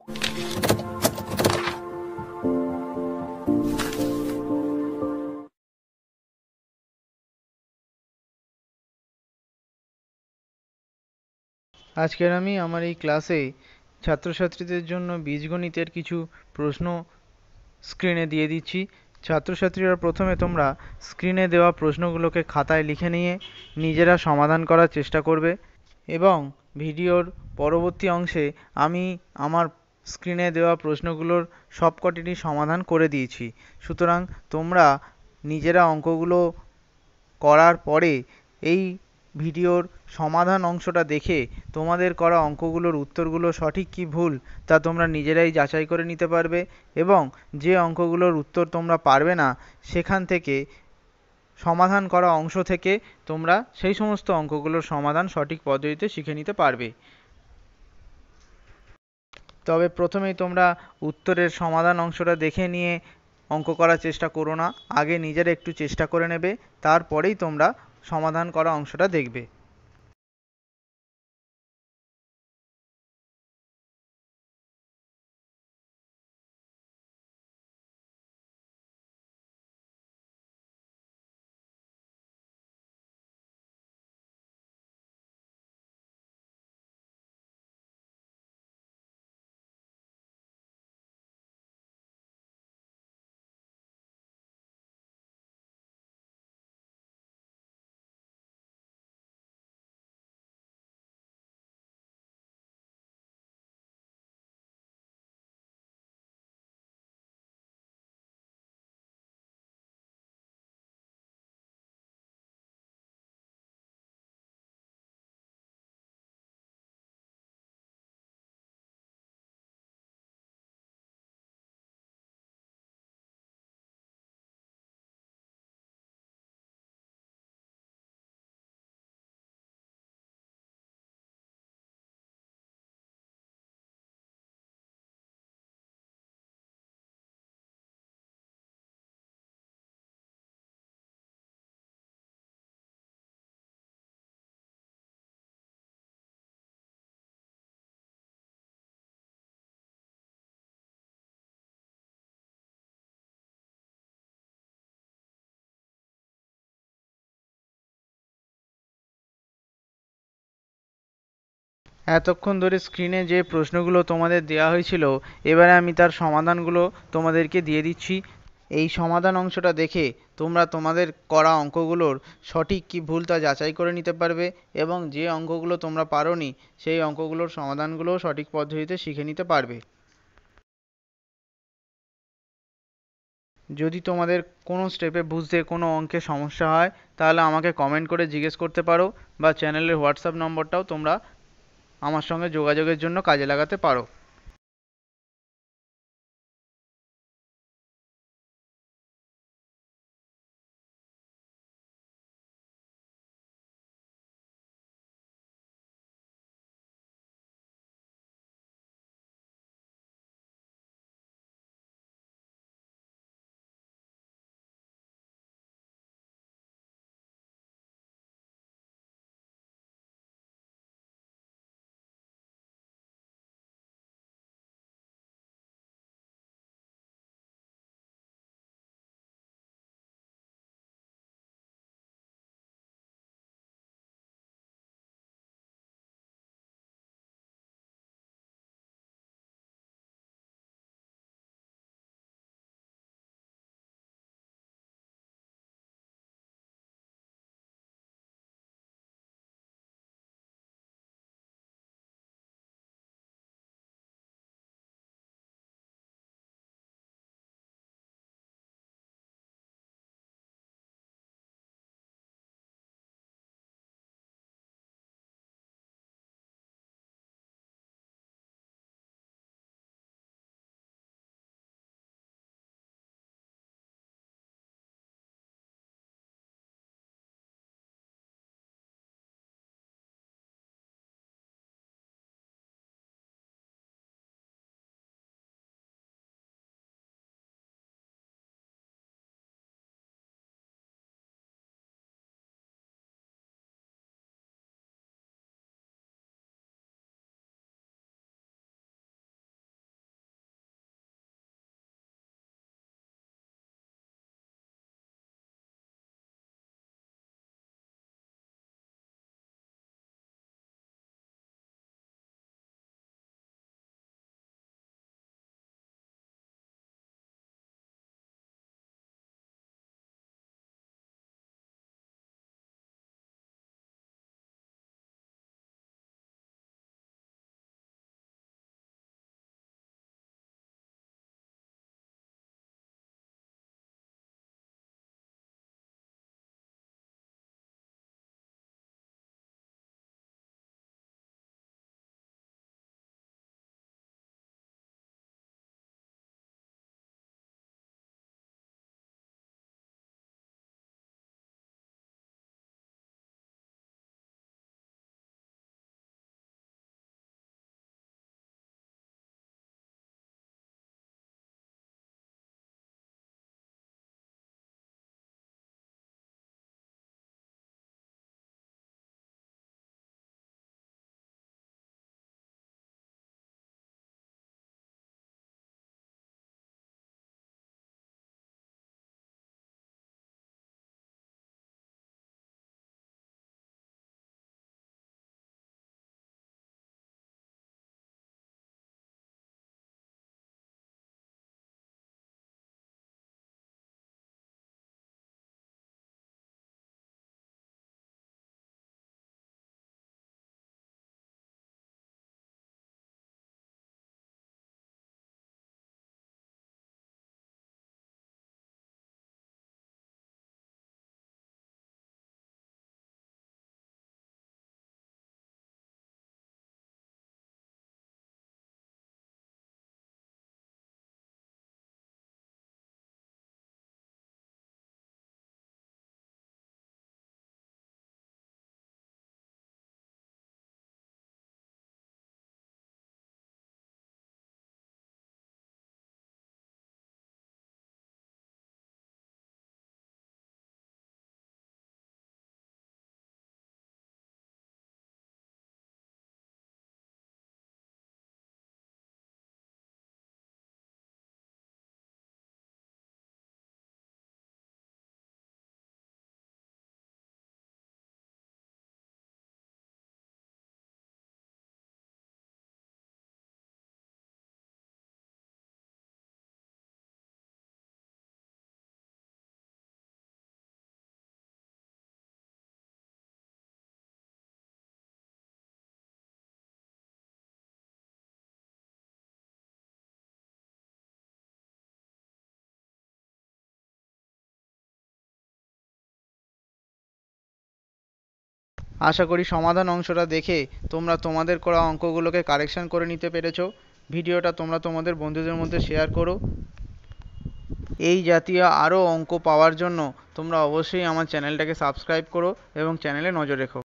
আজকের আমি আমার এই ক্লাসে ছাত্রছাত্রীদের জন্য বীজগণিতের কিছু প্রশ্ন স্ক্রিনে দিয়ে দিচ্ছি। ছাত্রছাত্রীরা প্রথমে তোমরা স্ক্রিনে দেওয়া প্রশ্নগুলোকে খাতায় লিখে নিয়ে নিজেরা সমাধান করার চেষ্টা করবে। এবং ভিডিওর পরবর্তী অংশে আমি আমার স্ক্রিনে দেওয়া প্রশ্নগুলোর সবকটিরই সমাধান করে দিয়েছি। সুতরাং তোমরা নিজেরা অঙ্কগুলো করার পরে এই ভিডিওর সমাধান অংশটা দেখে তোমাদের করা অঙ্কগুলোর উত্তরগুলো সঠিক কি ভুল তা তোমরা নিজেরাই যাচাই করে নিতে পারবে এবং যে অঙ্কগুলোর উত্তর তোমরা পারবে না সেখান থেকে সমাধান করা অংশ থেকে তোমরা সেই সমস্ত অঙ্কগুলোর সমাধান সঠিক পদ্ধতিতে শিখে নিতে পারবে। তবে প্রথমেই তোমরা উত্তরের সমাধান অংশটা দেখে নিয়ে অঙ্ক করার চেষ্টা করো না। আগে নিজেরা একটু চেষ্টা করে নেবে, তারপরেই তোমরা সমাধান করা অংশটা দেখবে। এতক্ষণ ধরে স্ক্রিনে যে প্রশ্নগুলো তোমাদের দেওয়া হয়েছিল, এবারে আমি তার সমাধানগুলো তোমাদেরকে দিয়ে দিচ্ছি। এই সমাধান অংশটা দেখে তোমরা তোমাদের করা অঙ্কগুলোর সঠিক কি ভুল তা যাচাই করে নিতে পারবে এবং যে অঙ্কগুলো তোমরা পারোনি, সেই অঙ্কগুলোর সমাধানগুলোও সঠিক পদ্ধতিতে শিখে নিতে পারবে। যদি তোমাদের কোনো স্টেপে বুঝতে কোনো অঙ্কে সমস্যা হয়, তাহলে আমাকে কমেন্ট করে জিজ্ঞেস করতে পারো বা চ্যানেলের হোয়াটসঅ্যাপ নম্বরটাও তোমরা আমার সঙ্গে যোগাযোগের জন্য কাজে লাগাতে পারো। আশা করি সমাধান অংশটা দেখে তোমরা তোমাদের করা অঙ্কগুলোকে কারেকশন করে নিতে পেরেছ। ভিডিওটা তোমরা তোমাদের বন্ধুদের মধ্যে শেয়ার করো। এই জাতীয় আরও অঙ্ক পাওয়ার জন্য তোমরা অবশ্যই আমার চ্যানেলটাকে সাবস্ক্রাইব করো এবং চ্যানেলে নজর রেখো।